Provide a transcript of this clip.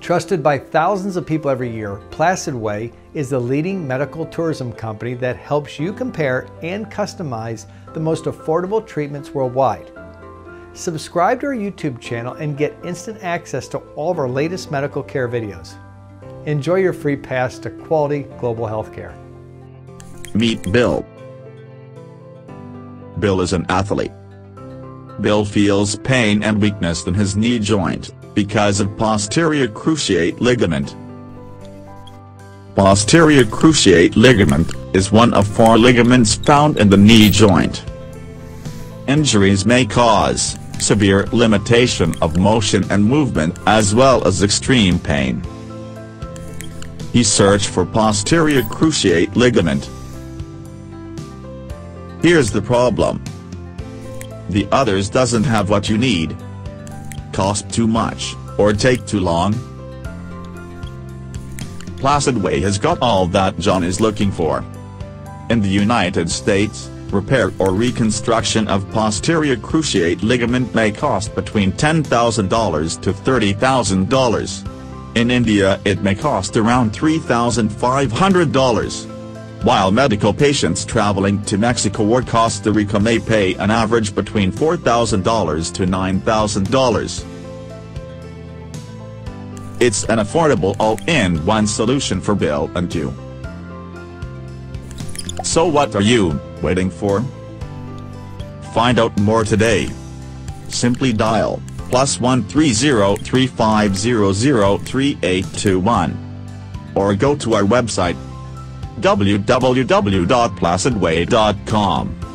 Trusted by thousands of people every year, PlacidWay is the leading medical tourism company that helps you compare and customize the most affordable treatments worldwide. Subscribe to our YouTube channel and get instant access to all of our latest medical care videos. Enjoy your free pass to quality global healthcare. Meet Bill. Bill is an athlete. Bill feels pain and weakness in his knee joint because of posterior cruciate ligament. Posterior cruciate ligament is one of four ligaments found in the knee joint. Injuries may cause severe limitation of motion and movement as well as extreme pain. He searched for posterior cruciate ligament. Here's the problem. The others doesn't have what you need. Cost too much, or take too long? PlacidWay has got all that John is looking for. In the United States, repair or reconstruction of posterior cruciate ligament may cost between $10,000 to $30,000. In India it may cost around $3,500. While medical patients traveling to Mexico or Costa Rica may pay an average between $4,000 to $9,000. It's an affordable all-in-one solution for Bill and you. So what are you waiting for? Find out more today. Simply dial plus 130-3500-3821 or go to our website www.placidway.com.